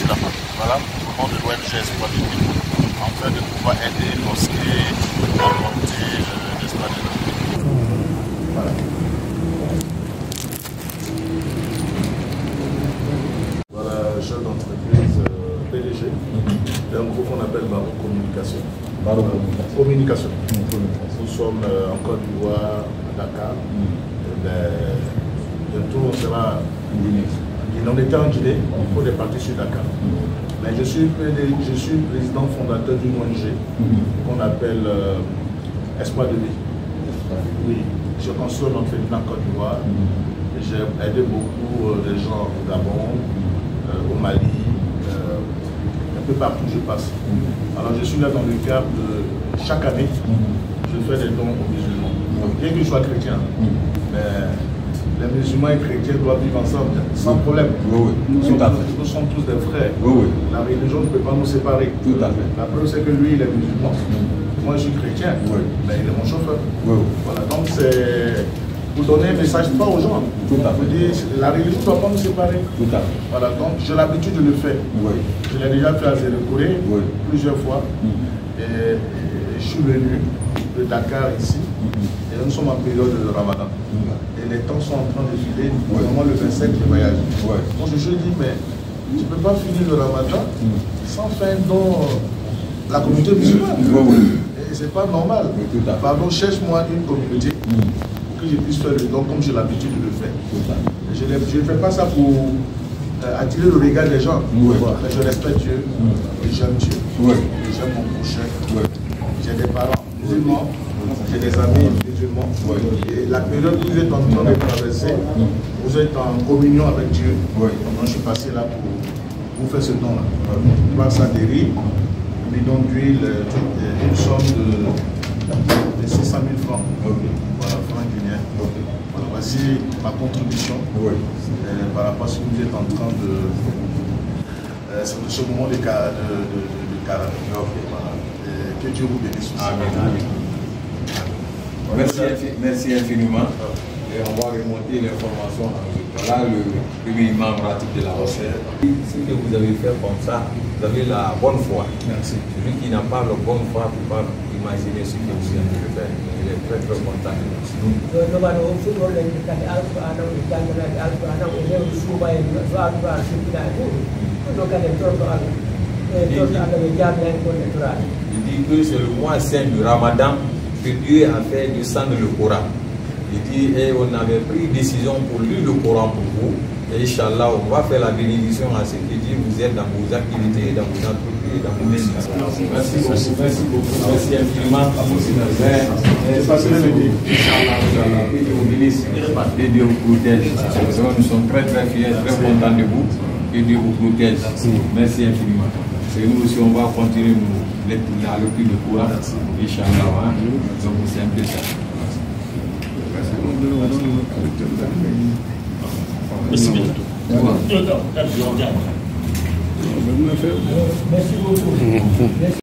Sud-Afrique. Voilà au nom de l'ONG Espoir de Vie, afin de pouvoir aider les mosquées à monter l'Espoir de Vie. Voilà. Voilà, jeune entreprise PDG d'un groupe qu'on appelle Baron Communication. Baron Communication. Communication. Nous sommes euh, en Côte d'Ivoire, à Dakar. Mm. Et, ben, bientôt, on sera. Mm on était en Guinée pour des parties sur Dakar. Mais je suis, je suis président fondateur d'une ONG qu'on appelle euh, Espoir de vie. Oui, je construis un orphelinat en Côte d'Ivoire. J'ai aidé beaucoup euh, de gens au Gabon, euh, au Mali, un peu partout où je passe. Alors je suis là dans le cadre de chaque année, je fais des dons aux musulmans. Bien que je sois chrétien, mais les musulmans et les chrétiens doivent vivre ensemble sans problème. Oui, oui. Nous, sommes, Tout à tous- fait. nous sommes tous des frères. Oui. La religion ne peut pas nous séparer. Tout à fait. La preuve, c'est que lui, il est musulman. Moi, je suis chrétien. Mais il est mon chauffeur. Voilà, donc c'est pour donner un message fort aux gens. Tout à fait. dire, la religion ne doit pas nous séparer. Tout à fait. Voilà, donc j'ai l'habitude de le faire. Je l'ai déjà fait à Zérekouré Oui. plusieurs fois. Et, et je suis venu de Dakar ici. Et nous sommes en période de Ramadan. Et les temps sont en train de filer. Pour le moment, le 27, je voyage. Donc je dis, mais tu ne peux pas finir le Ramadan sans faire un don à la communauté musulmane. Oui, oui. Et c'est pas normal. Oui. Pardon, cherche-moi une communauté pour que je puisse faire le don comme j'ai l'habitude de le faire. Je ne fais pas ça pour euh, attirer le regard des gens. Oui. Mais je respecte Dieu et j'aime Dieu. Oui. J'aime mon prochain. Oui. J'ai des parents musulmans, j'ai des amis musulmans. Oui. Et la période que vous êtes en train de traverser, vous êtes en communion avec Dieu. Oui. Donc je suis passé là pour vous faire ce don-là. Ça des riz, un bidon d'huile, une somme de, de 600 000 francs. Voilà, francs guinéens. Voilà, voici ma contribution Oui. euh, par rapport à ce que vous êtes en train de. Euh, c'est ce moment de, de, que Dieu vous bénisse. Amen. Amen. Merci, infi- merci infiniment. Et on va remonter l'information. Voilà le premier imam ratib de la Rochelle. Ce que vous avez fait comme ça, vous avez la bonne foi. Merci. Celui qui n'a pas la bonne foi ne peut pas imaginer ce que vous de faire. Il est très très content. Il dit que c'est le mois saint du Ramadan que Dieu a fait descendre le Coran. Il dit, et on avait pris décision pour lire le Coran pour vous. Et Inch'Allah, on va faire la bénédiction à ce que Dieu vous aide dans vos activités, dans vos entreprises, dans vos business. Merci beaucoup, merci beaucoup, merci infiniment. Et passez le midi. Inch'Allah, Inch'Allah. Que Dieu vous bénisse. Que Dieu vous protège. Nous sommes très très fiers, très contents de vous. Que Dieu vous protège. Merci infiniment. Et nous aussi, on va continuer nous, les- la lecture de Coran. Inch'Allah. hein. Donc c'est un peu ça. merci beaucoup merci